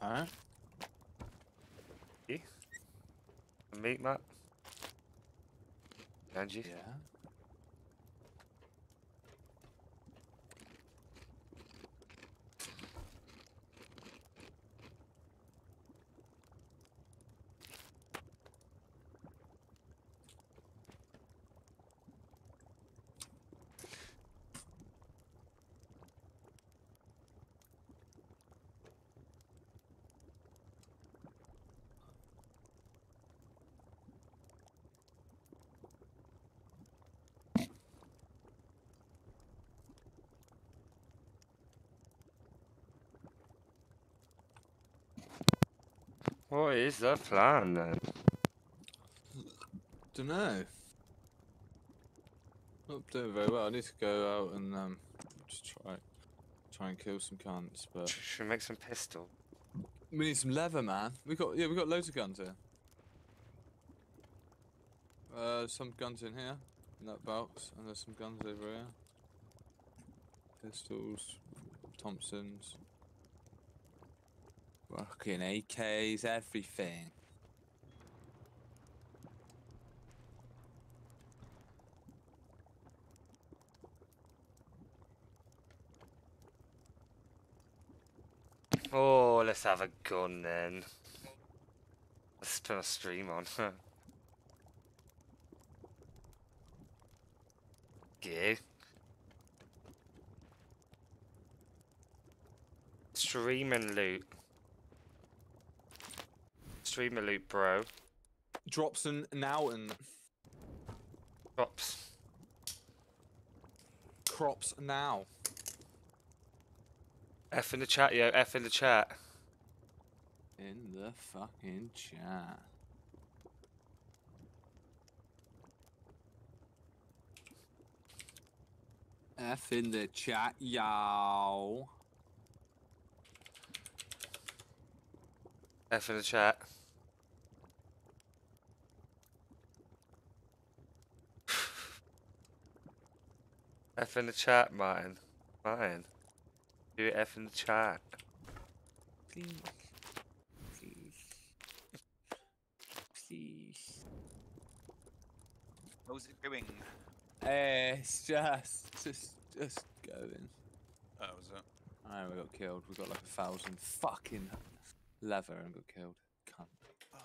Alright. Meat Matt? Angie? Yeah. What is the plan then? Don't know. Not doing very well. I need to go out and um, just try try and kill some cunts. But Should we make some pistol? we need some leather, man. We got yeah, we got loads of guns here. Uh, some guns in here, in that box, and there's some guns over here. Pistols, Thompsons, fucking AKs, everything. Oh, let's have a gun then. Let's put a stream on. yeah. Stream and loot. Stream and loot, bro. Dropson now and Props. crops now. F in the chat, yo. F in the chat. In the fucking chat. F in the chat, yo. F in the chat. In the chat, Martin. Martin. Do F in the chat. Please. Please. Please. How's it going? Eh, it's just, just, just going. Oh, was it? I we got killed. We got like a thousand fucking leather and got killed. Cunt. Oh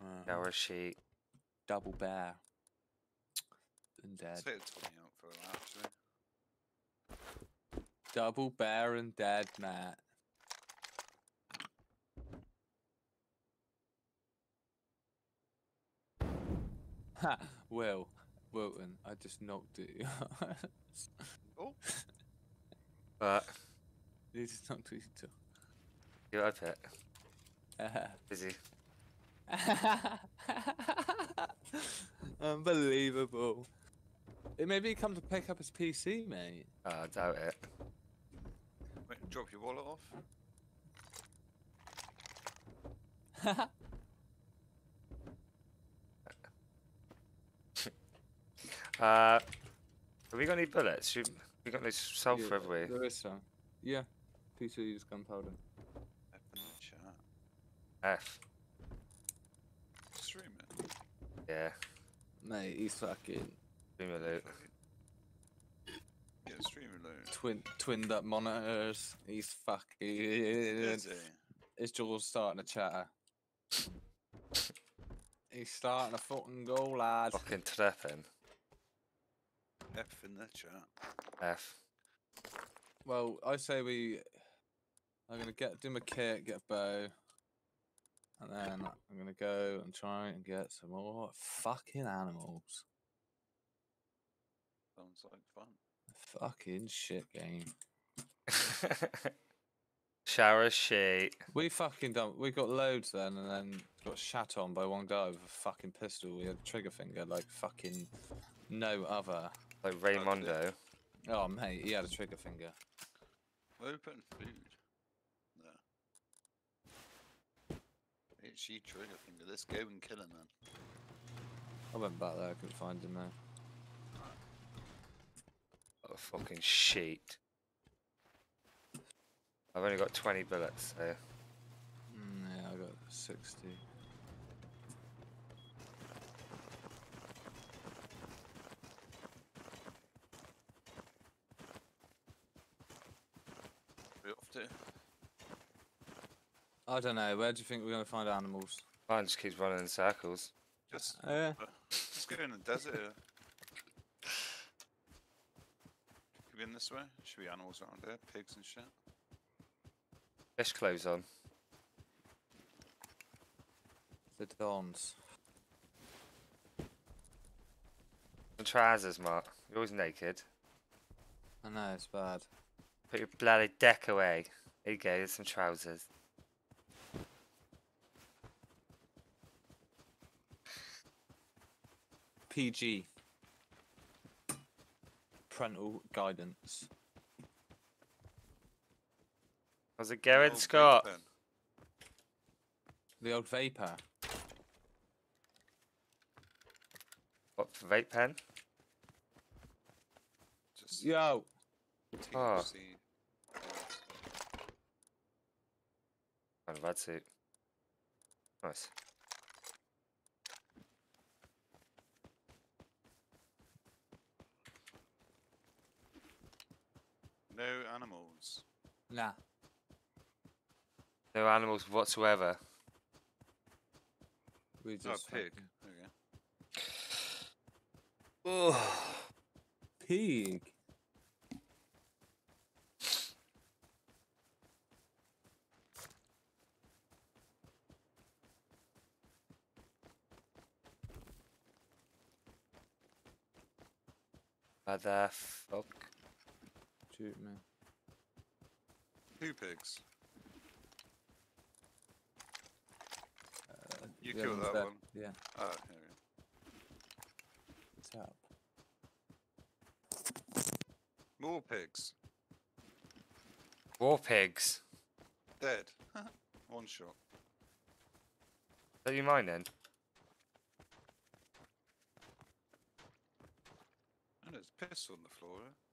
no. Uh, Shower sheet. double bear. And dead. It's fit Tommy out for a while actually. Double bear and dead, Matt. Ha! Will. Wilton, I just knocked you. Oh, But you just knocked you too. you up it. Busy. Unbelievable. It maybe come to pick up his PC, mate. Oh, I doubt it. Wait, drop your wallet off. Uh, have we got any bullets? Should, we got no sulfur, Yeah, have we? There is some. Yeah. PC use gunpowder. F in. F. Stream it. Yeah. Mate, he's fucking Stream a loot. Yeah, twin twinned up monitors. He's fucking Is he? his jaws starting to chatter. He's starting to fucking go, lad. Fucking trapping. F in the chat. F. Well, I say we. I'm gonna get do my kit, get a bow, and then I'm gonna go and try and get some more fucking animals. Sounds like fun. Fucking shit game. Shower shit. We fucking done. We got loads then, and then got shat on by one guy with a fucking pistol. We had a trigger finger like fucking no other. Like Raymondo. Oh mate, he had a trigger finger. Where are we putting food? There. It's she trigger finger. Let's go and kill him then. I went back there, I couldn't find him there. What a fucking sheet. I've only got 20 bullets, so. 60. We off to. I don't know. Where do you think we're going to find animals? Mine just keeps running in circles. Just, Oh, yeah. uh, just go in the desert here. In this way. Should be animals around there, pigs and shit. Fish clothes on. The Dons. And trousers, Mark. You're always naked. I know, it's bad. Put your bloody deck away. Here you go, here's some trousers. PG. Parental guidance. How's it Oh, going, Scott? pen. The old vapor. What, for vape pen? Just Yo! Oh. THC. Kind of red suit. Nice. No animals. Nah. No animals whatsoever. We just Oh, just. pig. fucking- There. Oh. Pig. What the fuck? Shoot me. Two pigs. Uh, You killed that dead. one. Yeah. Oh, here we Tap. go. More pigs. War pigs. Dead. One shot. Is that you mine then? And there's piss on the floor. eh?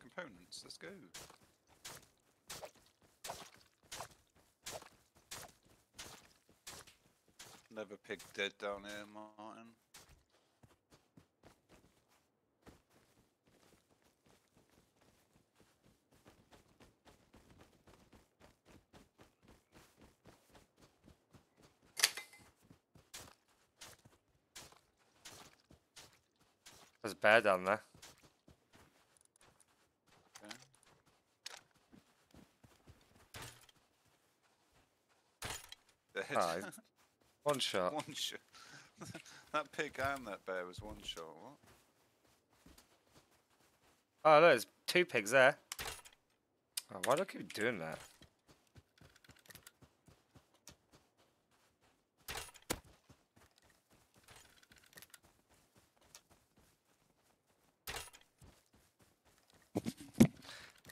Components. Let's go. Never pig dead down here, Martin. There's a bear down there. Okay. Dead. Ah, One shot. one shot. that pig and that bear was one shot. What? Oh, look, there's two pigs there. Oh, why do I keep doing that?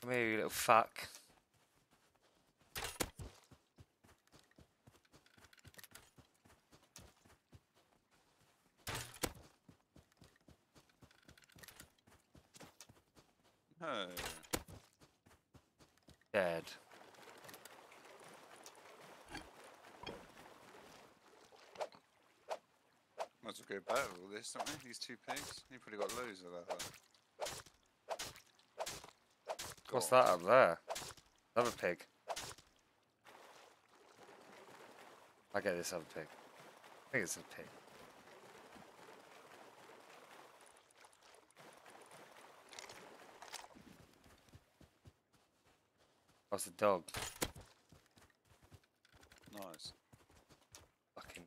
Come here, you little fuck. Dead. Might as well go with all this, don't we? These two pigs. You've probably got loads of that. huh? What's God. that up there? Another pig. I get this other pig. I think it's a pig. What's a dog? Nice. Fucking.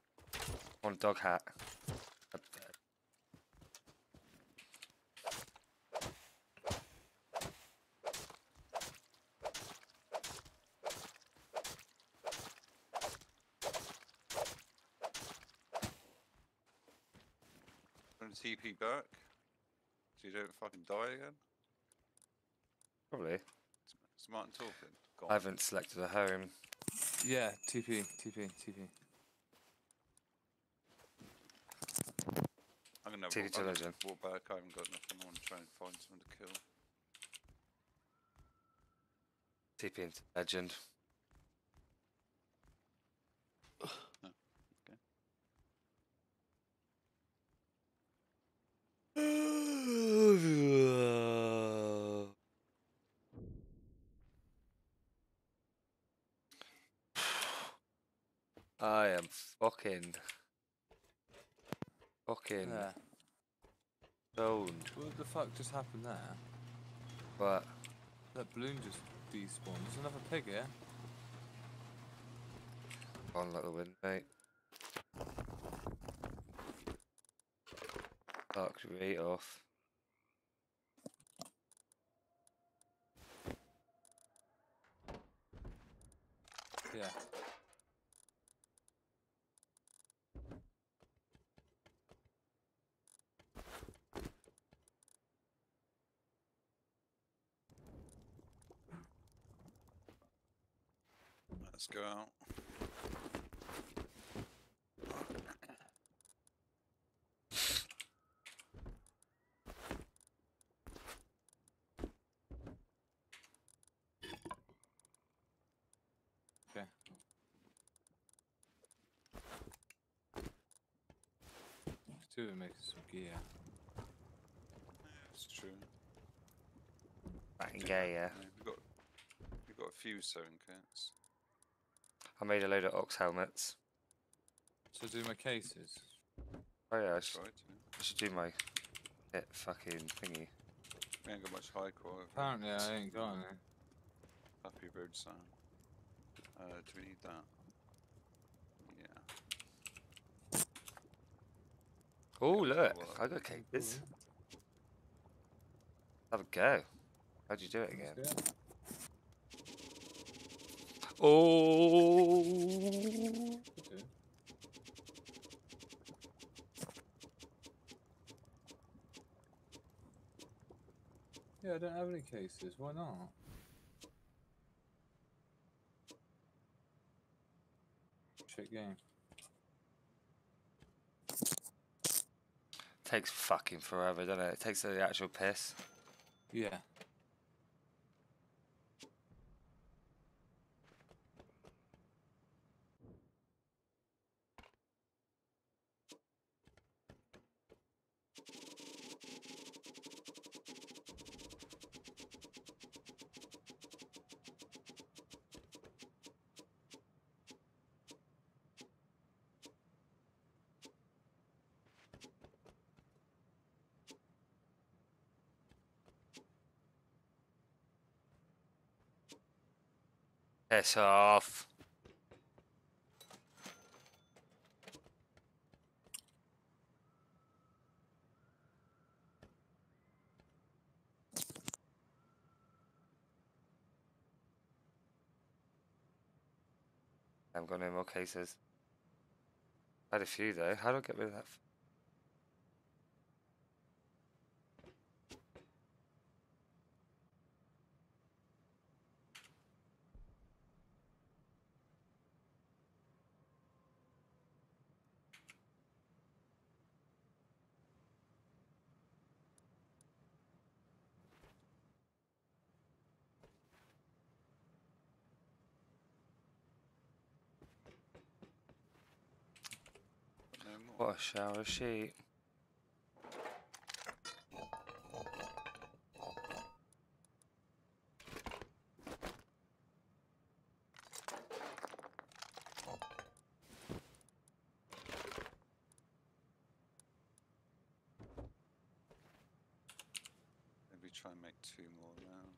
On a dog hat. It's Martin talking. I haven't selected a home. Yeah, TP, TP, TP. I'm gonna TP walk, back, walk back. I haven't got nothing. I want to try and find someone to kill. TP into legend. No. Okay. I am fucking fucking There. stoned. What the fuck just happened there? But That balloon just despawned. There's another pig here. on like the wind, mate. Fucked right off. Yeah. Let's go out. Okay. Let's do it make some gear. It's true. Fucking gay, yeah. We've got we've got a few sewing kits. I made a load of ox helmets. So do my cases. Oh yeah, I That's should, right. I should do my hit fucking thingy. We ain't got much high quality. Apparently I ain't got any. Happy bird sound. Uh, do we need that? Yeah. Oh look, well, I got capers. Have a go. How'd you do it again? Yeah. Oh. could. Yeah, I don't have any cases. Why not? Shit game. Takes fucking forever, doesn't it? It takes the actual piss. Yeah. Piss off. I haven't got no more cases. I had a few though. How do I get rid of that? What a shower sheet. Maybe try and make two more now.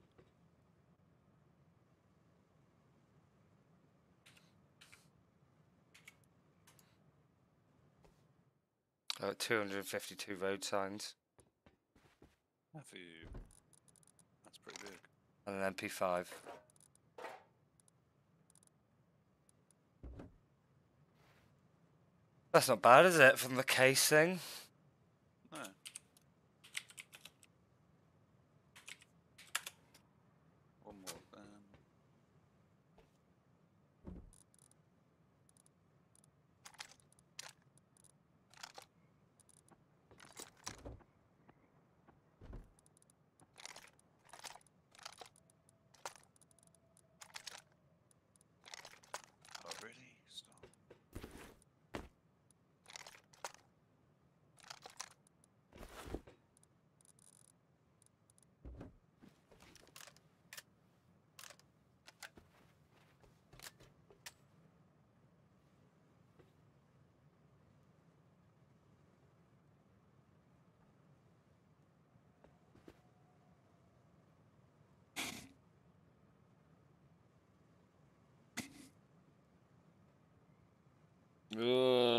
I got 252 road signs Have you? That's pretty big. and an MP5. That's not bad, is it, from the casing? Ugh.